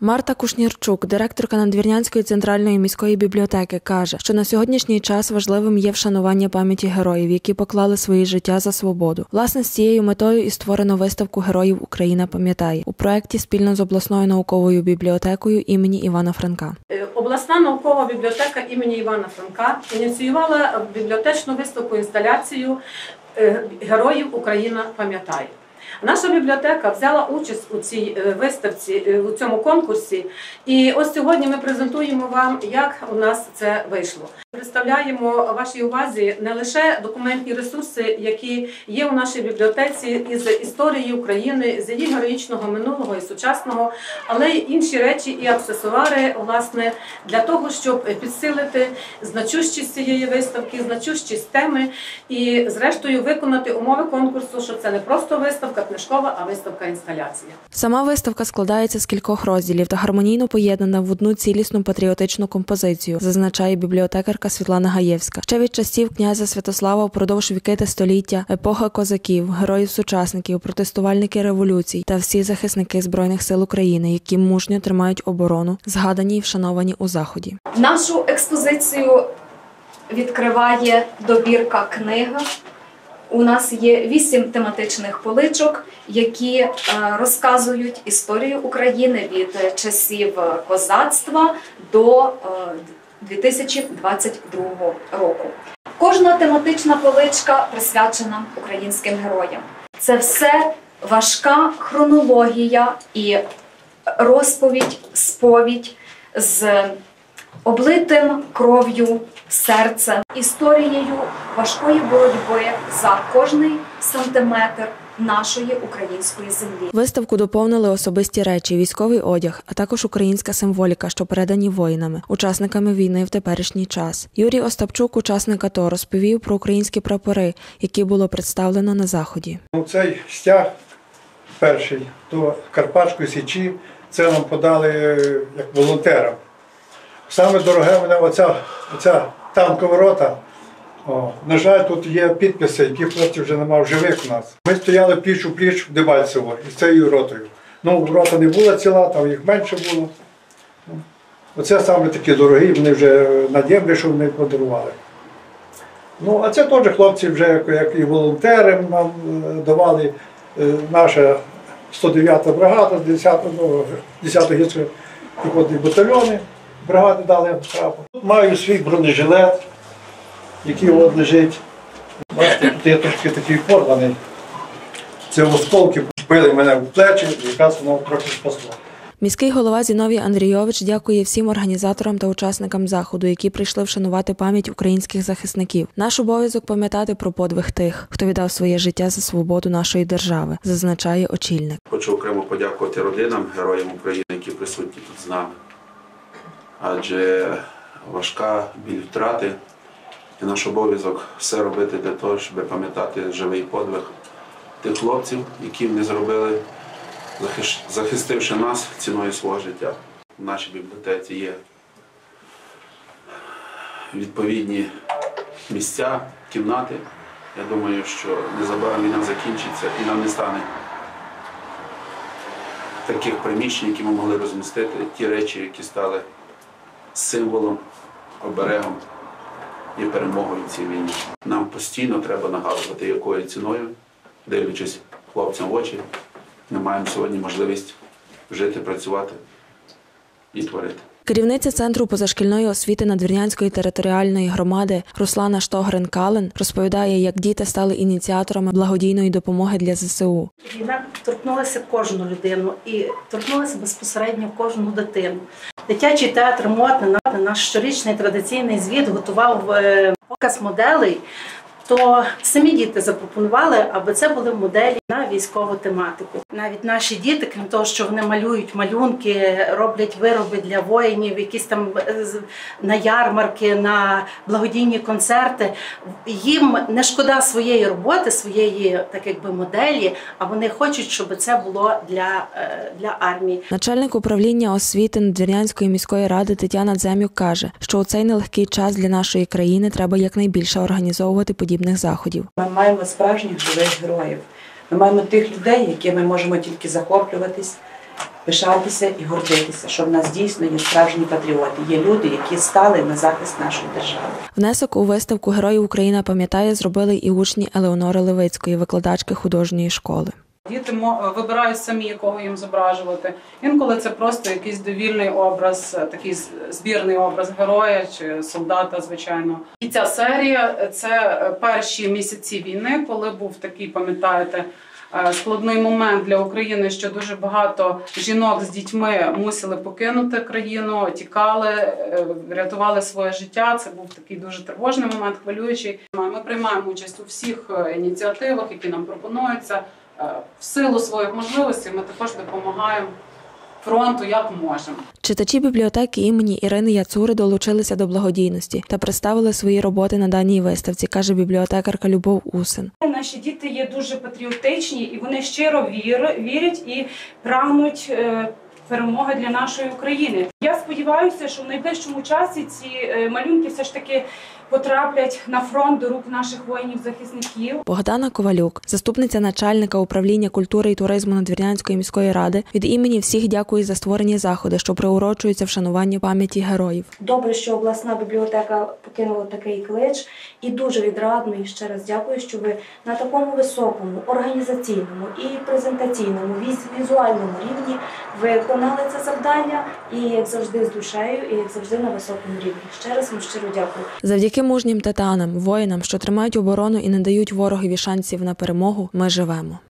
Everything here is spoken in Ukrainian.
Марта Кушнірчук, директорка Надвірнянської центральної міської бібліотеки, каже, що на сьогоднішній час важливим є вшанування пам'яті героїв, які поклали свої життя за свободу. Власне, з цією метою і створено виставку Героїв Україна пам'ятає у проєкті спільно з обласною науковою бібліотекою імені Івана Франка. Е, Обласна наукова бібліотека імені Івана Франка ініціювала бібліотечну виставку інсталяцію е, Героїв Україна пам'ятає. Наша бібліотека взяла участь у цій е, виставці, е, у цьому конкурсі. І ось сьогодні ми презентуємо вам, як у нас це вийшло. Представляємо вашій увазі не лише документні ресурси, які є у нашій бібліотеці із історії України, з її героїчного минулого і сучасного, але й інші речі і аксесуари, власне, для того, щоб підсилити значущість цієї виставки, значущість теми і, зрештою, виконати умови конкурсу, що це не просто виставка книжкова, а виставка інсталяція. Сама виставка складається з кількох розділів та гармонійно поєднана в одну цілісну патріотичну композицію, зазначає бібліотекарка Світлана Гаєвська. Ще від часів князя Святослава впродовж віки та століття, епоха козаків, героїв сучасників, протестувальники революцій та всі захисники збройних сил України, які мужньо тримають оборону, згадані й вшановані у заході. Нашу експозицію відкриває добірка книга. У нас є вісім тематичних поличок, які е, розказують історію України від часів козацтва до е, 2022 року. Кожна тематична поличка присвячена українським героям. Це все важка хронологія і розповідь, сповідь з облитим кров'ю серцем, історією важкої боротьби за кожний сантиметр нашої української землі. Виставку доповнили особисті речі, військовий одяг, а також українська символіка, що передані воїнами, учасниками війни в теперішній час. Юрій Остапчук, учасник АТО, розповів про українські прапори, які було представлено на заході. Ну, Цей стяг перший до Карпатської Січі, це нам подали е, як волонтерам. Саме дороге мене оця, оця танкова рота. О, на жаль, тут є підписи, які хлопців вже немає живих у нас. Ми стояли пліч у пліч в Дебальцево із цією ротою. Ну, рота не була ціла, там їх менше було. Ну, Оце саме такі дорогі, вони вже на дємлі, що вони подарували. Ну, а це теж хлопці вже як, і волонтери нам е, давали е, наша 109-та бригада, 10 ну, 10 гірські піхотні батальйони, бригади дали прапор. Маю свій бронежилет, який от лежить. Бачите, тут я трошки такий порваний. Це осколки били мене в плечі, і якраз воно трохи спасло. Міський голова Зіновій Андрійович дякує всім організаторам та учасникам заходу, які прийшли вшанувати пам'ять українських захисників. Наш обов'язок пам'ятати про подвиг тих, хто віддав своє життя за свободу нашої держави, зазначає очільник. Хочу окремо подякувати родинам, героям України, які присутні тут з нами. Адже важка біль втрати і наш обов'язок все робити для того, щоб пам'ятати живий подвиг тих хлопців, які вони зробили, захистивши нас ціною свого життя. В нашій бібліотеці є відповідні місця, кімнати. Я думаю, що незабаром війна закінчиться і нам не стане таких приміщень, які ми могли розмістити, ті речі, які стали символом, оберегом і перемогою в цій війні. Нам постійно треба нагадувати, якою ціною, дивлячись хлопцям в очі, ми маємо сьогодні можливість жити, працювати і творити. Керівниця центру позашкільної освіти Надвірнянської територіальної громади Руслана Штогрин-Кален розповідає, як діти стали ініціаторами благодійної допомоги для ЗСУ. Війна торкнулася кожну людину і торкнулася безпосередньо кожну дитину. Дитячий театр модний наш щорічний традиційний звіт готував е, показ моделей. То самі діти запропонували, аби це були моделі на військову тематику. Навіть наші діти, крім того, що вони малюють малюнки, роблять вироби для воїнів, якісь там е, на ярмарки, на благодійні концерти. Їм не шкода своєї роботи, своєї так якби моделі, а вони хочуть, щоб це було для, е, для армії. Начальник управління освіти Надвірнянської міської ради Тетяна Дземюк каже, що у цей нелегкий час для нашої країни треба якнайбільше організовувати подібних заходів. Ми маємо справжніх живих героїв. Ми маємо тих людей, якими можемо тільки захоплюватись, пишатися і гордитися, що в нас дійсно є справжні патріоти, є люди, які стали на захист нашої держави. Внесок у виставку Героїв Україна пам'ятає зробили і учні Елеонори Левицької, викладачки художньої школи. Діти вибирають самі, якого їм зображувати. Інколи це просто якийсь довільний образ, такий збірний образ героя чи солдата, звичайно. І ця серія це е, перші місяці війни, коли був такий, пам'ятаєте. е, Складний момент для України, що дуже багато жінок з дітьми мусили покинути країну, тікали, е, рятували своє життя. Це був такий дуже тривожний момент, хвилюючий. Ми приймаємо участь у всіх ініціативах, які нам пропонуються. Е, В силу своїх можливостей ми також допомагаємо фронту як можемо. Читачі бібліотеки імені Ірини Яцури долучилися до благодійності та представили свої роботи на даній виставці, каже бібліотекарка Любов Усин. Наші діти є дуже патріотичні і вони щиро вір, вірять і прагнуть е, перемоги для нашої України. Я сподіваюся, що в найближчому часі ці е, малюнки все ж таки потраплять на фронт до рук наших воїнів-захисників. Богдана Ковалюк, заступниця начальника управління культури і туризму Надвірнянської міської ради, від імені всіх дякує за створені заходи, що приурочуються вшануванню пам'яті героїв. Добре, що обласна бібліотека покинула такий клич, і дуже відрадно і ще раз дякую, що ви на такому високому організаційному і презентаційному віз- візуальному рівні виконали це завдання, і завжди з душею, і як завжди на високому рівні. Ще раз вам щиро дякую. Завдяки мужнім титанам, воїнам, що тримають оборону і не дають ворогові шансів на перемогу, ми живемо.